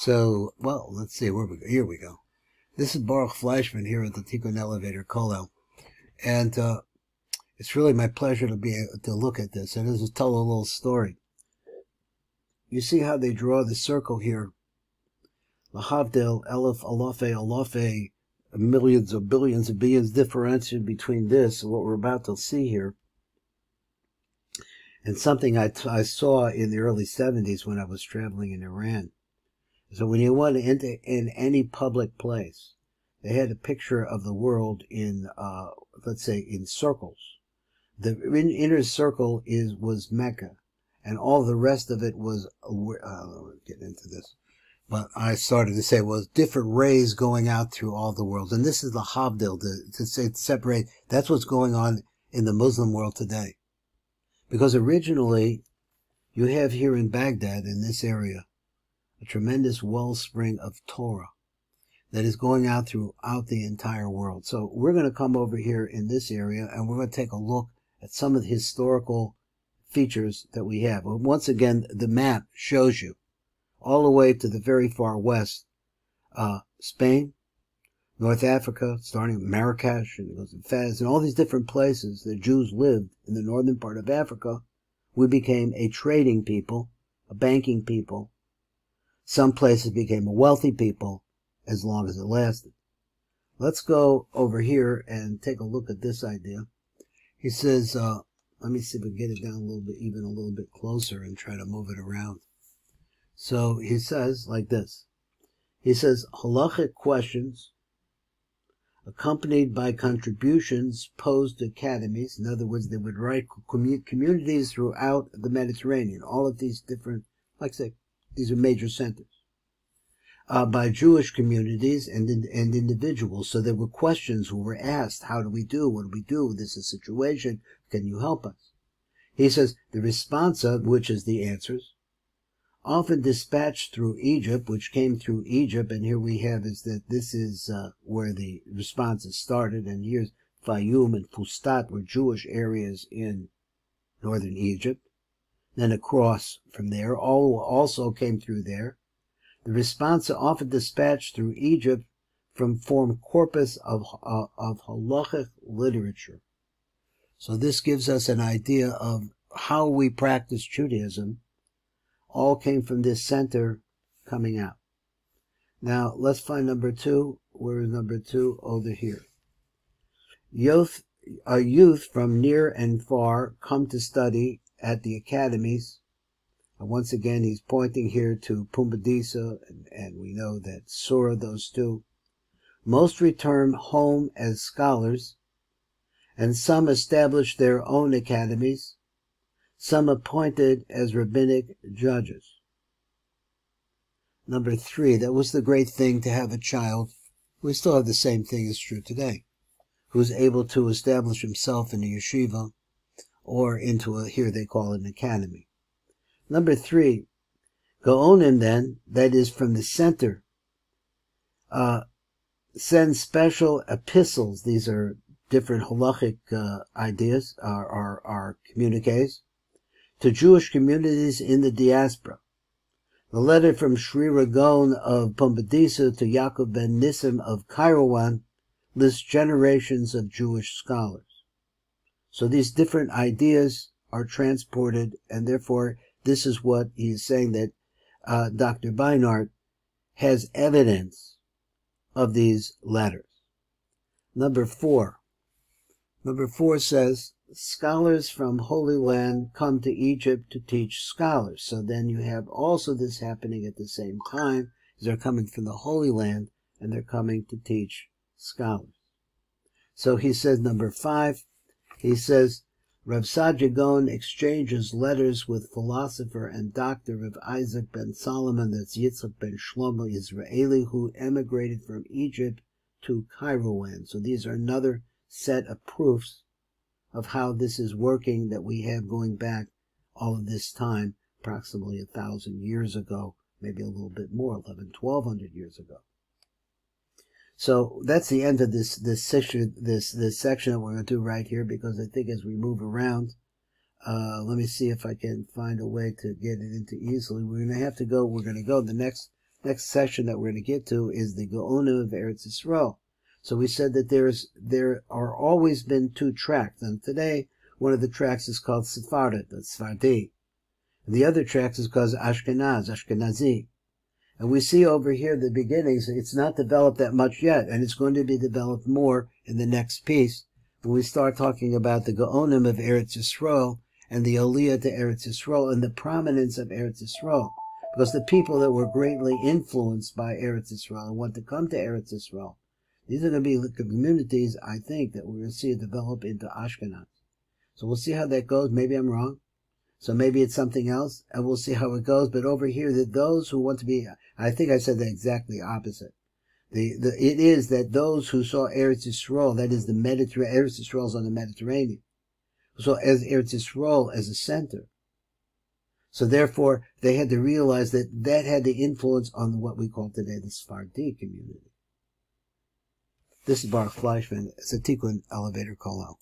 So, well, let's see where we go. Here we go. This is Baruch Fleischman here at the Tikkun Elevator Kollel, and uh, it's really my pleasure to be to look at this and just tell a little story. You see how they draw the circle here? Lahavdil, Elif, Alofe, Alofe, millions of billions of billions differentiated between this and what we're about to see here. And something I, I saw in the early 70s when I was traveling in Iran. So when you went into in any public place, they had a picture of the world in, uh, let's say, in circles. The inner circle is was Mecca, and all the rest of it was. Uh, get into this, but I started to say was different rays going out through all the worlds, and this is the Havdil to, to, say, to separate. That's what's going on in the Muslim world today, because originally, you have here in Baghdad in this area a tremendous wellspring of Torah that is going out throughout the entire world. So we're going to come over here in this area and we're going to take a look at some of the historical features that we have. Once again, the map shows you all the way to the very far west, uh, Spain, North Africa, starting Marrakesh, and it goes to Fez, and all these different places that Jews lived in the northern part of Africa. We became a trading people, a banking people, some places became a wealthy people as long as it lasted. Let's go over here and take a look at this idea. He says, uh, let me see if we can get it down a little bit, even a little bit closer and try to move it around. So he says like this. He says, halachic questions accompanied by contributions posed to academies. In other words, they would write communities throughout the Mediterranean, all of these different, like say, these are major centers. Uh, by Jewish communities and and individuals. So there were questions who were asked, "How do we do? What do we do? This is a situation. Can you help us?" He says the responsa, which is the answers, often dispatched through Egypt, which came through Egypt, and here we have is that this is uh, where the responses started, and here's Fayum and Fustat were Jewish areas in northern Egypt then across from there, all also came through there. The response often dispatched through Egypt from form corpus of, uh, of halachic literature. So this gives us an idea of how we practice Judaism. All came from this center coming out. Now let's find number two. Where is number two? Over here. Youth, a youth from near and far come to study at the academies. And once again, he's pointing here to Pumbedisa, and, and we know that Sura, those two. Most return home as scholars, and some establish their own academies, some appointed as rabbinic judges. Number three, that was the great thing to have a child. We still have the same thing as true today, who's able to establish himself in a yeshiva or into a, here they call an academy. Number three, Gaonim then, that is from the center, uh, send special epistles. These are different halachic uh, ideas, are, are, are communiques, to Jewish communities in the diaspora. The letter from Sherira Gaon of Pumbedisa to Yaakov ben Nissim of Kairouan lists generations of Jewish scholars. So these different ideas are transported, and therefore this is what he is saying that uh, Dr. Beinart has evidence of these letters. Number four. Number four says, scholars from Holy Land come to Egypt to teach scholars. So then you have also this happening at the same time. They're coming from the Holy Land and they're coming to teach scholars. So he says number five, he says, Rav Saadia Gaon exchanges letters with philosopher and doctor of Isaac ben Solomon, that's Yitzchak ben Shlomo Israeli, who emigrated from Egypt to Kairouan. So these are another set of proofs of how this is working that we have going back all of this time, approximately a thousand years ago, maybe a little bit more, 11, 1200 years ago. So that's the end of this this section this this section that we're going to do right here because I think as we move around, uh, let me see if I can find a way to get it into easily. We're going to have to go. We're going to go the next next section that we're going to get to is the Gaonim of Eretz Yisrael. So we said that there's there are always been two tracks, and today one of the tracks is called Sephardi, the Sephardi. And the other track is called Ashkenaz, Ashkenazi. And we see over here the beginnings, it's not developed that much yet, and it's going to be developed more in the next piece when we start talking about the Gaonim of Eretz Yisrael and the Aliyah to Eretz Yisrael and the prominence of Eretz Yisrael. Because the people that were greatly influenced by Eretz Yisrael and want to come to Eretz Yisrael, these are going to be the communities, I think, that we're going to see develop into Ashkenaz. So we'll see how that goes. Maybe I'm wrong. So maybe it's something else, and we'll see how it goes. But over here, that those who want to be, I think I said the exactly opposite. The, the, it is that those who saw Eretz Yisrael, that is the Mediterranean, Eretz Yisrael is on the Mediterranean, who saw as Eretz Yisrael as a center. So therefore, they had to realize that that had the influence on what we call today the Sephardi community. This is Baruch Fleischman. It's a elevator call out.